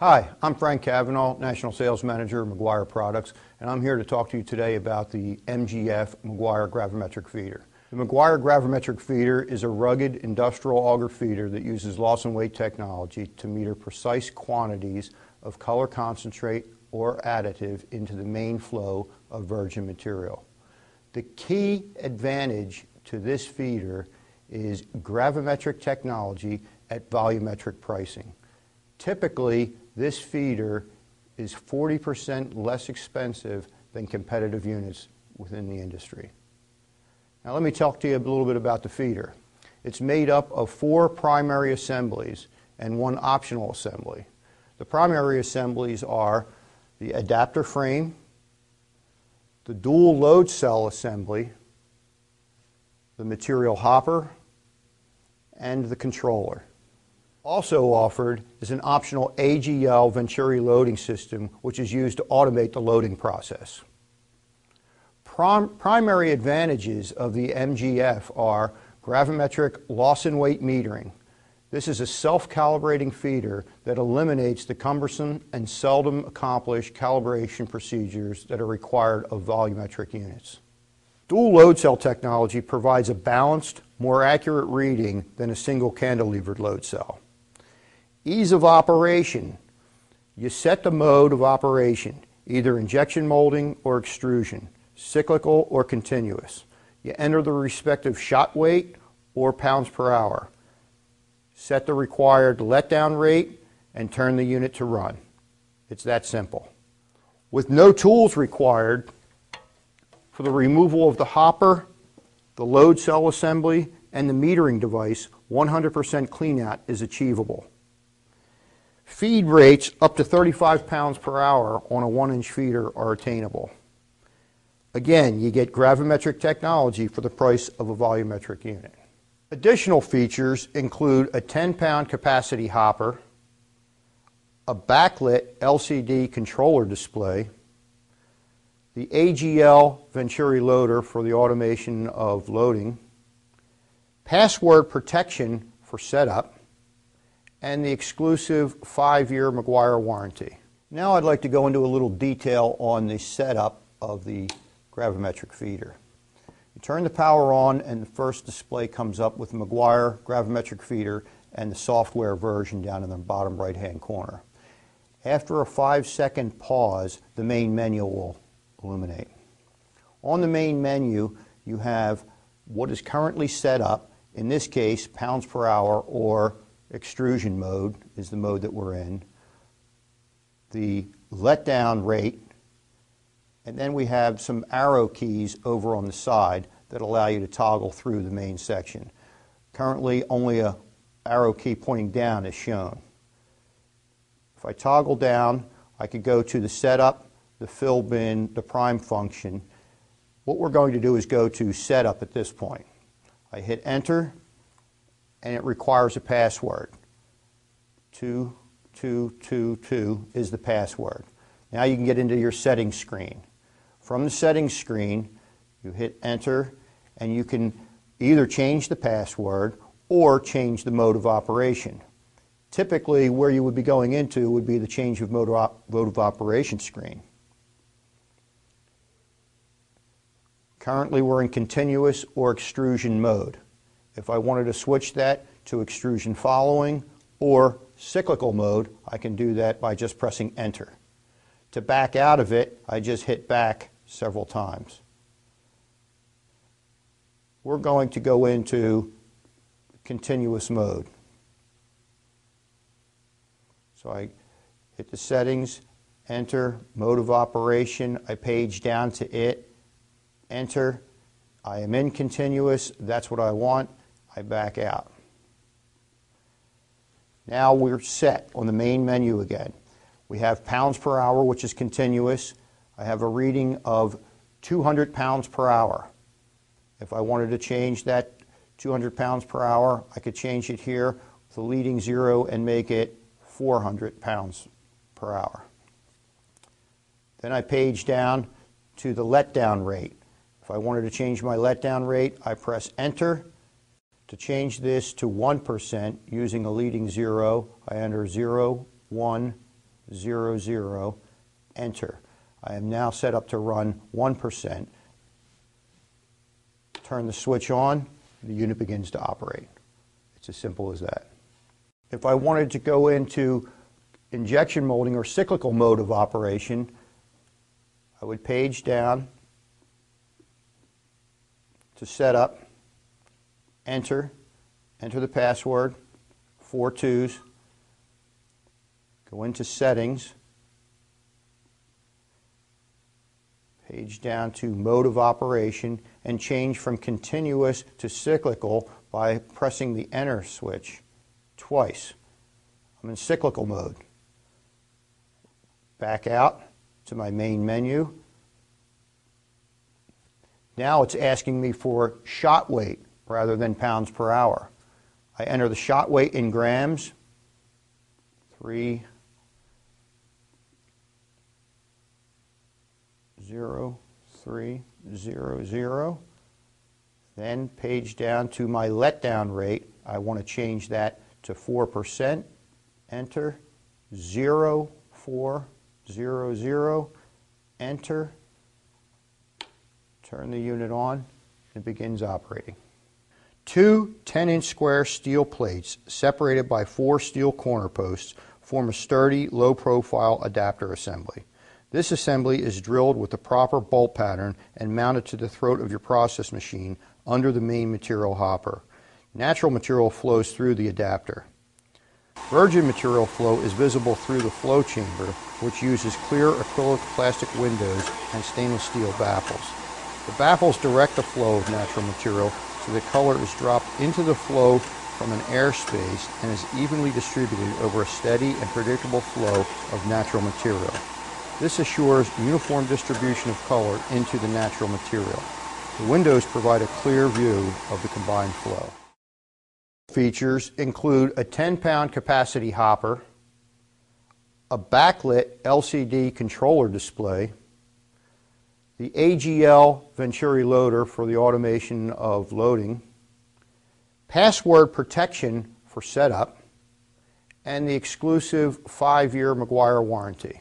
Hi, I'm Frank Cavanaugh, National Sales Manager of Maguire Products, and I'm here to talk to you today about the MGF Maguire Gravimetric Feeder. The Maguire Gravimetric Feeder is a rugged industrial auger feeder that uses loss-in-weight technology to meter precise quantities of color concentrate or additive into the main flow of virgin material. The key advantage to this feeder is gravimetric technology at volumetric pricing. Typically, this feeder is 40% less expensive than competitive units within the industry. Now let me talk to you a little bit about the feeder. It's made up of four primary assemblies and one optional assembly. The primary assemblies are the adapter frame, the dual load cell assembly, the material hopper, and the controller. Also offered is an optional AGL Venturi loading system, which is used to automate the loading process. Prim primary advantages of the MGF are gravimetric loss-in-weight metering. This is a self-calibrating feeder that eliminates the cumbersome and seldom accomplished calibration procedures that are required of volumetric units. Dual load cell technology provides a balanced, more accurate reading than a single cantilevered load cell. Ease of operation. You set the mode of operation, either injection molding or extrusion, cyclical or continuous. You enter the respective shot weight or pounds per hour. Set the required letdown rate and turn the unit to run. It's that simple. With no tools required for the removal of the hopper, the load cell assembly, and the metering device, 100% cleanout is achievable. Feed rates up to 35 pounds per hour on a one inch feeder are attainable. Again, you get gravimetric technology for the price of a volumetric unit. Additional features include a 10 pound capacity hopper, a backlit LCD controller display, the AGL Venturi loader for the automation of loading, password protection for setup, and the exclusive five-year Maguire warranty. Now I'd like to go into a little detail on the setup of the gravimetric feeder. You turn the power on and the first display comes up with the Maguire gravimetric feeder and the software version down in the bottom right hand corner. After a five second pause, the main menu will illuminate. On the main menu, you have what is currently set up, in this case, pounds per hour or extrusion mode is the mode that we're in, the letdown rate, and then we have some arrow keys over on the side that allow you to toggle through the main section. Currently, only a arrow key pointing down is shown. If I toggle down, I could go to the setup, the fill bin, the prime function. What we're going to do is go to setup at this point. I hit enter, and it requires a password. 2222 is the password. Now you can get into your settings screen. From the settings screen, you hit enter and you can either change the password or change the mode of operation. Typically, where you would be going into would be the change of mode of, op mode of operation screen. Currently, we're in continuous or extrusion mode. If I wanted to switch that to extrusion following or cyclical mode, I can do that by just pressing enter. To back out of it, I just hit back several times. We're going to go into continuous mode. So I hit the settings, enter, mode of operation, I page down to it, enter, I am in continuous, that's what I want, I back out. Now we're set on the main menu again. We have pounds per hour, which is continuous. I have a reading of 200 pounds per hour. If I wanted to change that 200 pounds per hour, I could change it here with a leading zero and make it 400 pounds per hour. Then I page down to the letdown rate. If I wanted to change my letdown rate, I press enter to change this to 1% using a leading zero, I enter 0, 1, zero, 0, enter. I am now set up to run 1%. Turn the switch on, the unit begins to operate. It's as simple as that. If I wanted to go into injection molding or cyclical mode of operation, I would page down to setup, enter, enter the password, four twos, go into settings, page down to mode of operation, and change from continuous to cyclical by pressing the enter switch twice. I'm in cyclical mode. Back out to my main menu. Now it's asking me for shot weight rather than pounds per hour. I enter the shot weight in grams, three, zero, three, zero, zero. Then page down to my letdown rate. I want to change that to 4%. Enter, zero, four, zero, zero. Enter. Turn the unit on. It begins operating. Two 10-inch square steel plates separated by four steel corner posts form a sturdy, low-profile adapter assembly. This assembly is drilled with the proper bolt pattern and mounted to the throat of your process machine under the main material hopper. Natural material flows through the adapter. Virgin material flow is visible through the flow chamber, which uses clear acrylic plastic windows and stainless steel baffles. The baffles direct the flow of natural material so the color is dropped into the flow from an airspace and is evenly distributed over a steady and predictable flow of natural material. This assures uniform distribution of color into the natural material. The windows provide a clear view of the combined flow. Features include a 10-pound capacity hopper, a backlit LCD controller display, the AGL Venturi loader for the automation of loading, password protection for setup, and the exclusive five-year Maguire warranty.